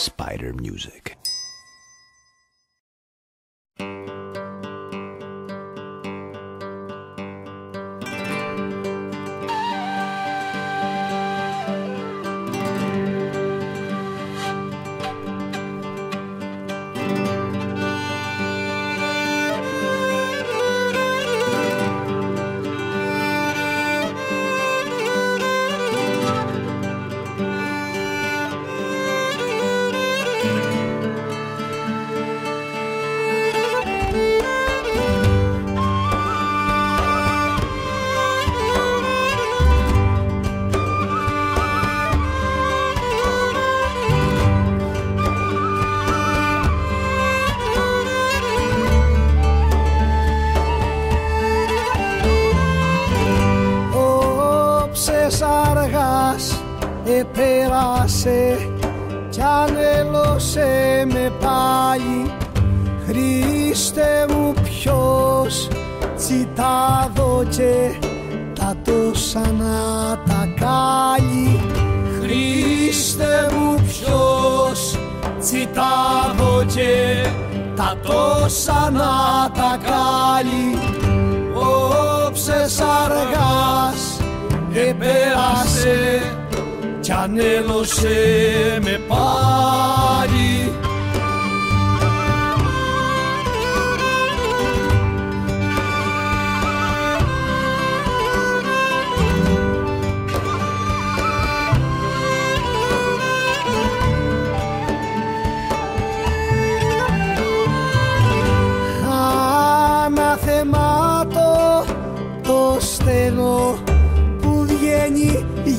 Spider Music. Επέρασε κι ανέλωσε με πάλι Χριστέ μου ποιος τσιτάδο και τα τόσα να τα κάλλει Χριστέ μου ποιος τσιτάδο και τα τόσα να τα κάλλει Όψες αργάς επέρασε κι ανέλωσε με πάλι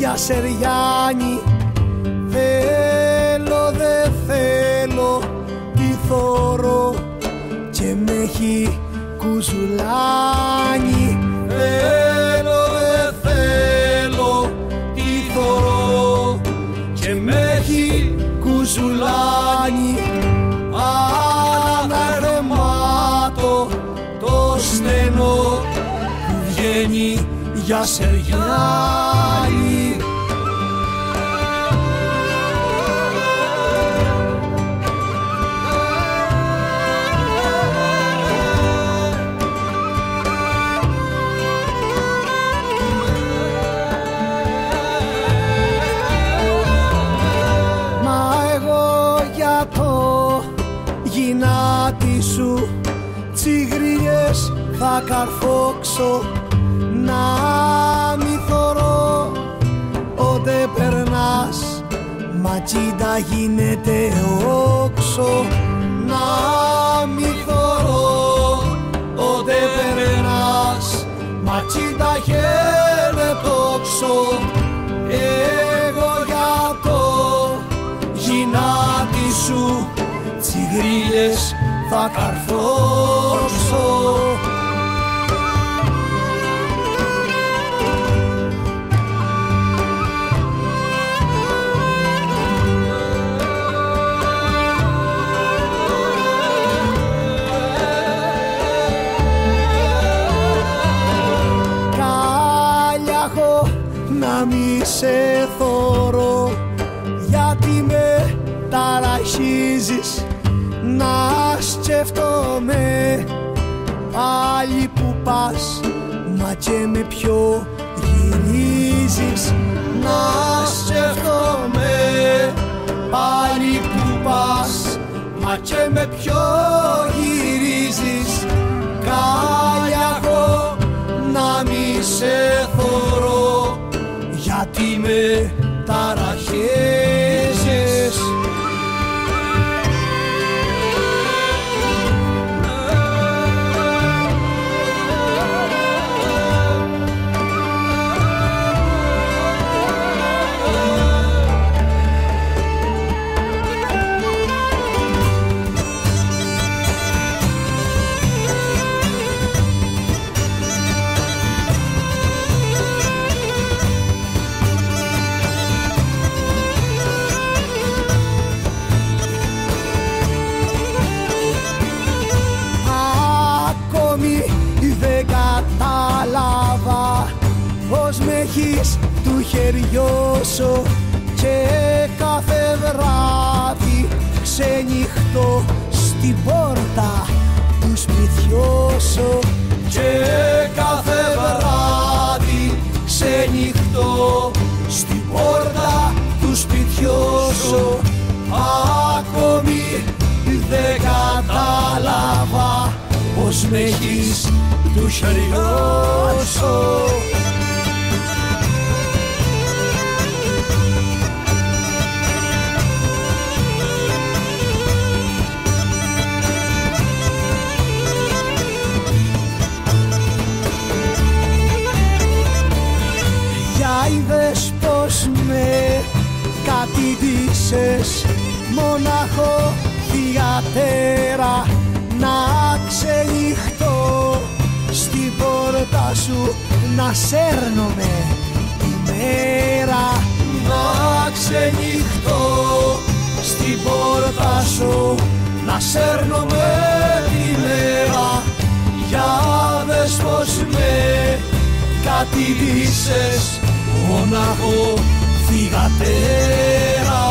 για σεριάνι Θέλω δε θέλω τι θωρώ. Και με έχει κουζουλάνι Θέλω δε θέλω τι θωρώ. Και με έχει κουζουλάνι Αναθεμάτω το στενό που βγαίνει για σεριάνι τσιγριές θα καρφώξω να μη θωρώ. Ότε περνάς ματσίντα γίνεται όξο να μη θωρώ. Ότε περνάς ματσίντα γίνεται όξο. Εγώ για το γυνάτι σου τσιγρίλες θα καρφώσω Κάλιαχο να μη σε θωρώ γιατί με ταραχίζεις. Να σκέφτομαι πάλι που πας μα και με ποιο γυρίζεις. Να σκέφτομαι πάλι που πας μα και με ποιο γυρίζεις. Κάλιαχο να μη σε θωρώ γιατί με ταραχίζεις τελειώσω και κάθε βράδυ ξενυχτώ στην πόρτα του σπιτιώσω και κάθε βράδυ ξενυχτώ στην πόρτα του σπιτιώσω, ακόμη δεν κατάλαβα πως με έχεις του χεριού σου κατηδίσες μονάχο θειατέρα να ξενυχτώ. Στην πόρτα σου να σέρνομαι τη μέρα να ξενυχτώ. Στην πόρτα σου να σέρνομαι τη μέρα. Για δες πως με κατηδίσες μονάχο θυγατέρα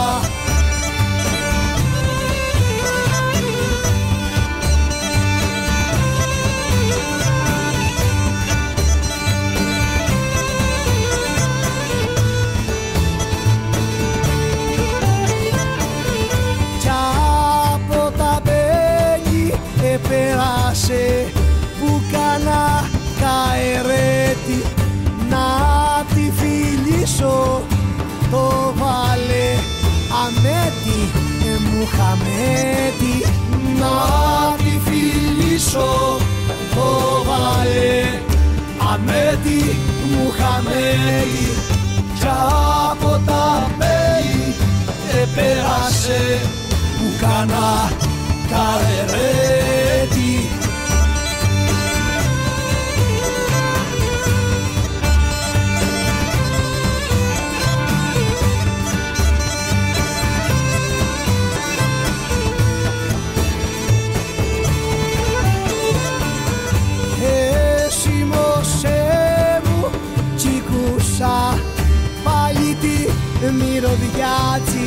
χαμέτη να τη φιλήσω το βάλε. Αμέτη μου χαμέτη κι από τα μέλη επέρασε. Που κάνα καρερέτη μυρωδιάτσι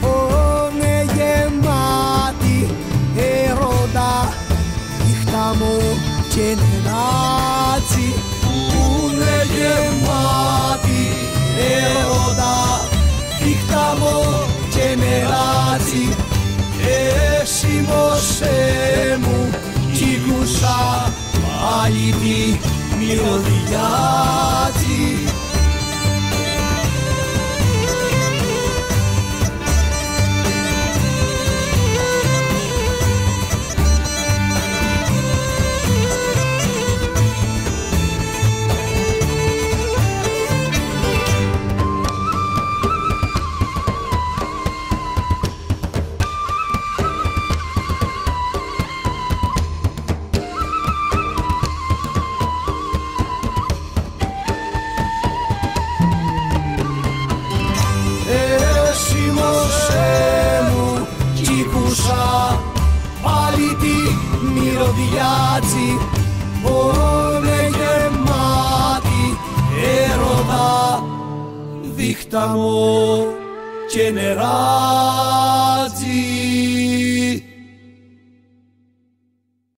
Όνε γεμάτη έρωτα νύχτα μου και νεράτσι Ούνε γεμάτη έρωτα νύχτα μου και νεράτσι Εσύ μωσέ μου κύκουσα πάλι τη μυρωδιάτσι μυρωδιάτσι όλε γεμάτη έρωτα δίχτα μου και νεράτζι